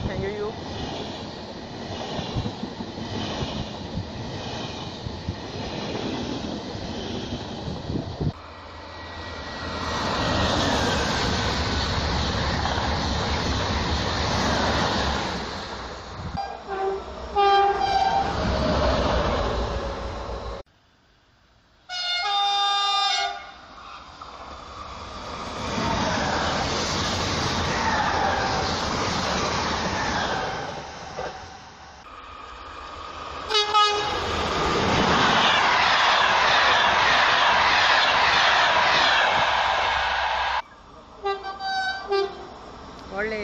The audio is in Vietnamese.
can hear you. ಒಳ್ಳೆ